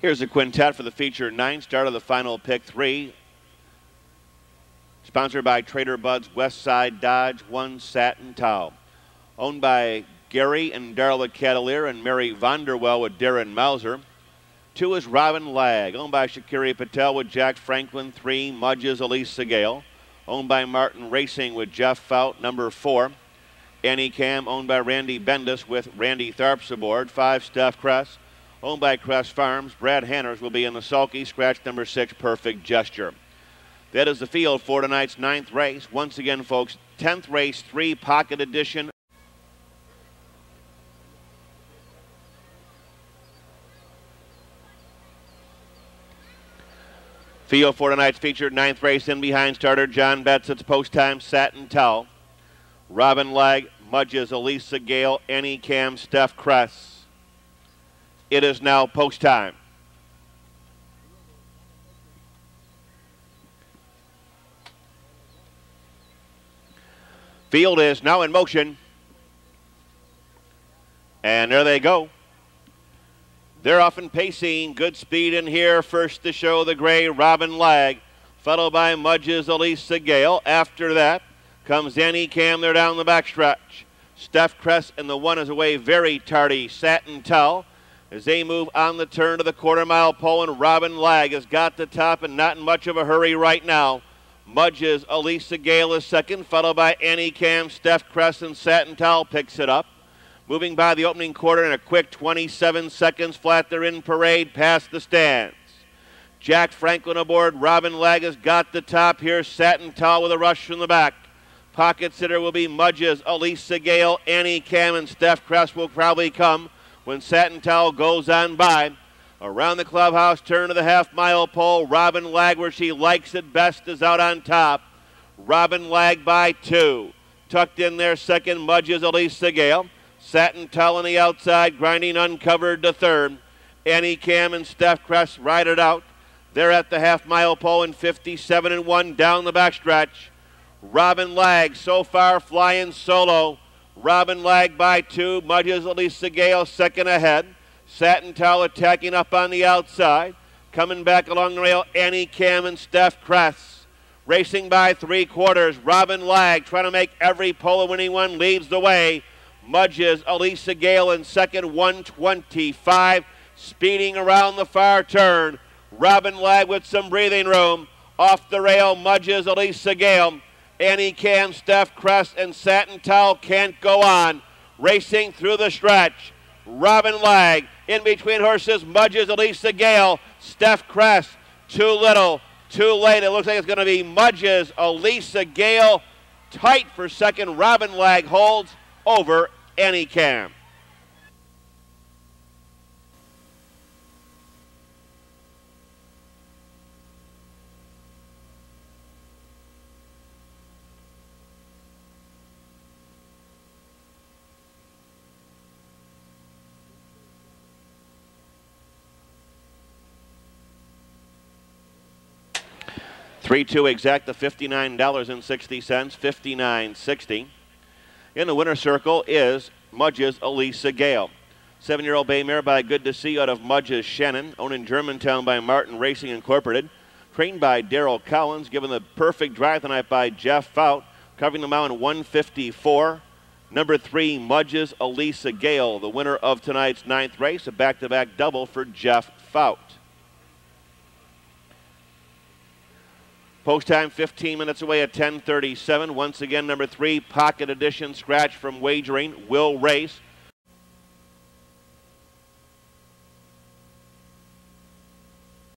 Here's a quintet for the feature nine, start of the final pick three. Sponsored by Trader Bud's West Side Dodge, one satin towel. Owned by Gary and Darla Cavalier and Mary Vonderwell with Darren Mauser. Two is Robin Lag, owned by Shakiri Patel with Jack Franklin. Three, Mudges Allisa Gail, owned by Martin Racing with Jeff Fout. Number four, Annie Cam, owned by Randy Bendis with Randy Tharps aboard. Five, Steph Kress, owned by Crest Farms. Brad Hanners will be in the sulky. Scratch number six, Perfect Gesture. That is the field for tonight's ninth race. Once again, folks, 10th race, three pocket edition. Field for tonight's featured ninth race in behind starter John Betts. It's post time Satin Tell. Robin Lag, Mudges, Allisa Gail, Annie Cam, Steph Kress. It is now post time. Field is now in motion. And there they go. They're off and pacing. Good speed in here. First to show the gray Robin Lag, followed by Mudges Allisa Gail. After that comes Annie Cam. They're down the backstretch. Steph Kress and the one is away very tardy. Satin Tell as they move on the turn to the quarter mile pole, and Robin Lag has got the top and not in much of a hurry right now. Mudges Allisa Gail is second, followed by Annie Cam. Steph Kress and Satin Towel picks it up. Moving by the opening quarter in a quick 27 seconds flat. They're in parade past the stands. Jack Franklin aboard. Robin Lag has got the top here. Satin Towel with a rush from the back. Pocket sitter will be Mudges, Allisa Gail, Annie Cam, and Steph Kress will probably come when Satin Towel goes on by. Around the clubhouse, turn to the half mile pole. Robin Lag, where she likes it best, is out on top. Robin Lag by two. Tucked in there, second, Mudges, Allisa Gail. Satin Towel on the outside, grinding uncovered to third. Annie Cam and Steph Kress ride it out. They're at the half mile pole in 57 and 1 down the backstretch. Robin Lag so far flying solo. Robin Lag by two. Mudges Allisa Gail second ahead. Satin Towel attacking up on the outside. Coming back along the rail, Annie Cam and Steph Kress. Racing by three quarters. Robin Lag trying to make every pole winning one leads the way. Mudges, Allisa Gail in second, 125. Speeding around the far turn. Robin Lag with some breathing room. Off the rail, Mudges, Allisa Gail. Annie Cam, Steph Kress, and Satin Towel can't go on. Racing through the stretch. Robin Lag in between horses. Mudges, Allisa Gail. Steph Kress, too little, too late. It looks like it's going to be Mudges, Allisa Gail. Tight for second. Robin Lag holds over Annie Cam. Three two exact the fifty-nine dollars and sixty cents, fifty-nine sixty. In the winner circle is Mudges Allisa Gail. Seven year old bay mare by Good to See out of Mudges Shannon, owned in Germantown by Martin Racing Incorporated. Trained by Daryl Collins, given the perfect drive tonight by Jeff Fout, covering the mile in 154. Number three, Mudges Allisa Gail, the winner of tonight's ninth race, a back to back double for Jeff Fout. Post time 15 minutes away at 10:37. Once again, number three, Pocket Edition, scratch from wagering, will race.